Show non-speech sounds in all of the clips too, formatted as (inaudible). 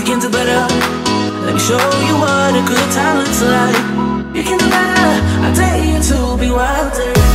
You can do better. Let me show you what a good time looks like. You can do better. I dare you to be wilder.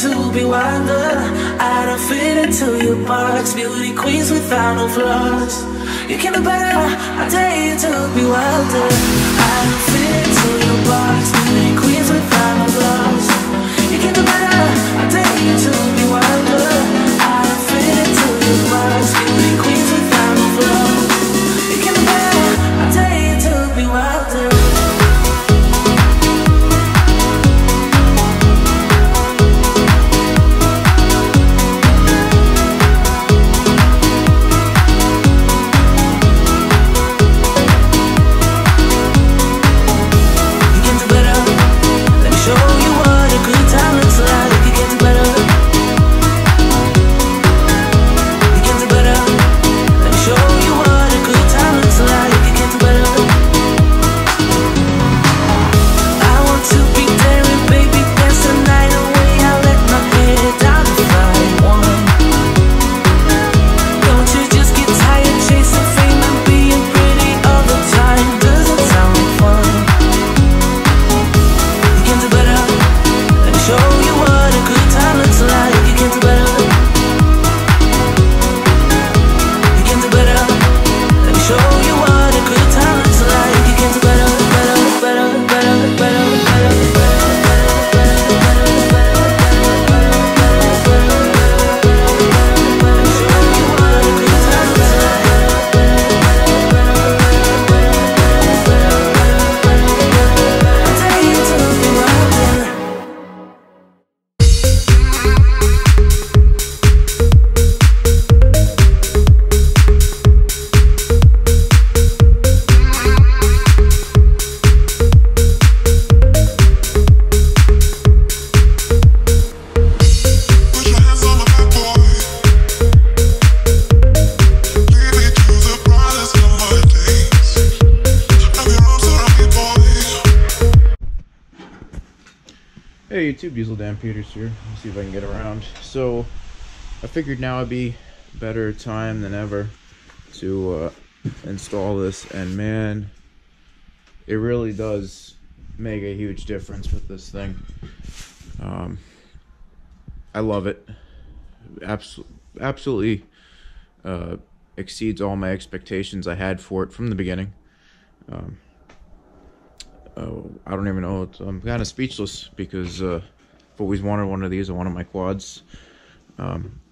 To be wilder. I don't fit into your box, beauty queens without no flaws. You can do better, I dare you to be wilder. I don't fit into your box, beauty queens without no flaws. You can do better, I dare you to be wilder. I don't fit into your box, YouTube, Diesel Dan Peters here. Let's see if I can get around. So, I figured now would be better time than ever to uh, install this, and man, it really does make a huge difference with this thing. Um, I love it. Absol- absolutely uh, exceeds all my expectations I had for it from the beginning. Um, oh, I don't even know. I'm kind of speechless because uh, I've always wanted one of these on one of my quads. Um,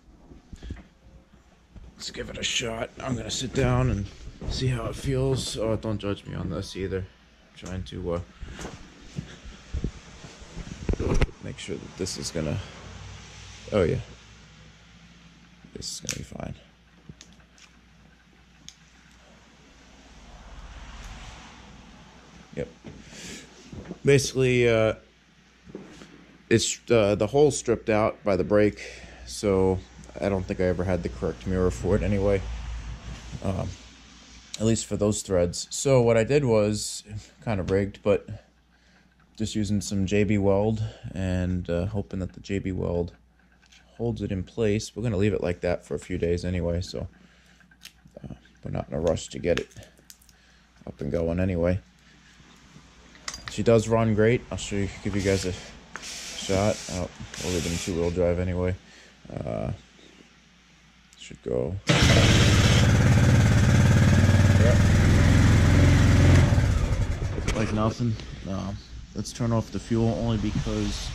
let's give it a shot. I'm gonna sit down and see how it feels. Oh, don't judge me on this either. I'm trying to uh, make sure that this is gonna. Oh yeah, this is gonna be fine. Yep. Basically, uh, it's uh, the hole stripped out by the brake, so I don't think I ever had the correct mirror for it anyway. Um, at least for those threads. So what I did was kind of rigged, but just using some JB Weld and uh, hoping that the JB Weld holds it in place. We're gonna leave it like that for a few days anyway, so uh, We're not in a rush to get it up and going anyway. She does run great. I'll show you, give you guys a shot. Oh, we'll two-wheel drive anyway. Uh, should go. Yep. Like nothing. Let's turn off the fuel only because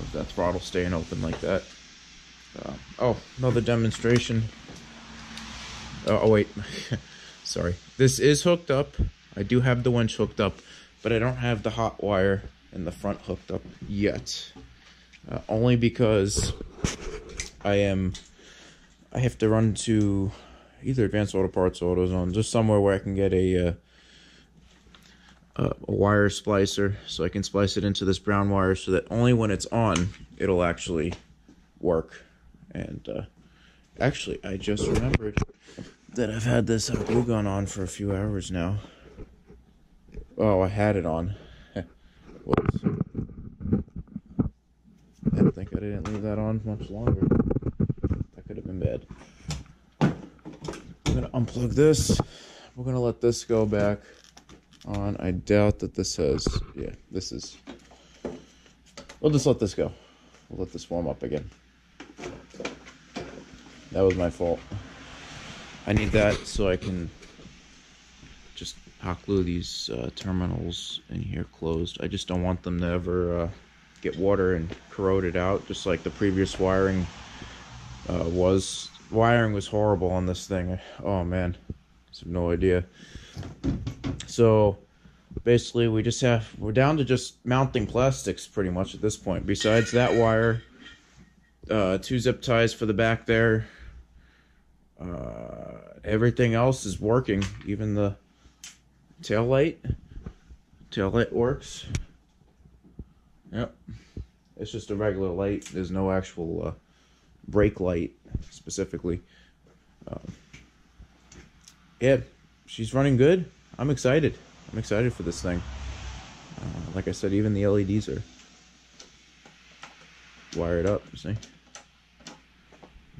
of that throttle staying open like that. Uh, oh, another demonstration. Oh, oh wait, (laughs) sorry. This is hooked up. I do have the winch hooked up, but I don't have the hot wire in the front hooked up yet. Uh, only because I am, I have to run to either Advanced Auto Parts or AutoZone, just somewhere where I can get a, uh, a, wire splicer, so I can splice it into this brown wire, so that only when it's on, it'll actually work. And uh, actually, I just remembered that I've had this uh, glue gun on for a few hours now. Oh, I had it on. Whoops. I think I didn't leave that on much longer. That could have been bad. I'm gonna unplug this. We're gonna let this go back on. I doubt that this has. Yeah, this is. We'll just let this go. We'll let this warm up again. That was my fault. I need that so I can hot glue these uh, terminals in here closed. I just don't want them to ever uh, get water and corrode it out, just like the previous wiring uh, was. Wiring was horrible on this thing. Oh man, I have no idea. So basically, we just have we're down to just mounting plastics pretty much at this point. Besides that wire, uh, two zip ties for the back there. Uh, everything else is working, even the tail light. Tail light works. Yep. It's just a regular light. There's no actual uh, brake light specifically. Um, yeah, she's running good. I'm excited. I'm excited for this thing. Uh, like I said, even the LEDs are wired up. See?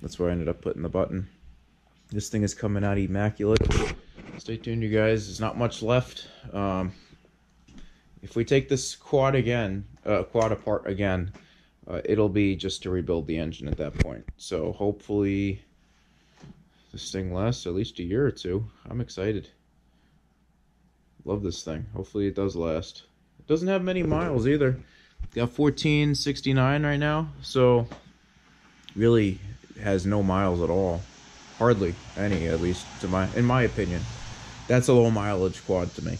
That's where I ended up putting the button. This thing is coming out immaculate. Stay tuned, you guys. There's not much left. Um, if we take this quad again, uh, quad apart again, uh, it'll be just to rebuild the engine at that point. So hopefully this thing lasts at least a year or two. I'm excited. Love this thing. Hopefully it does last. It doesn't have many miles either. Got 1469 right now, so really has no miles at all. Hardly any, at least to my in my opinion. That's a low mileage quad to me.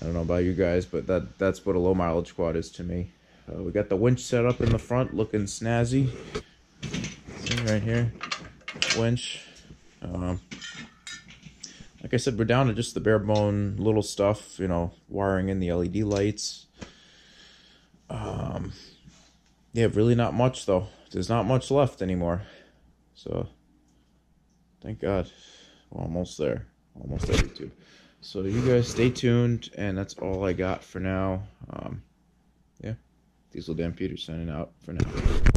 I don't know about you guys, but that that's what a low mileage quad is to me. Uh, we got the winch set up in the front, looking snazzy. See right here, winch. Um, like I said, we're down to just the bare bone little stuff, you know, wiring in the LED lights. Um, yeah, really not much though. There's not much left anymore. So, thank God. We're almost there. Almost there, YouTube. So you guys stay tuned, and that's all I got for now. Um, yeah, Diesel Dan Peter signing out for now.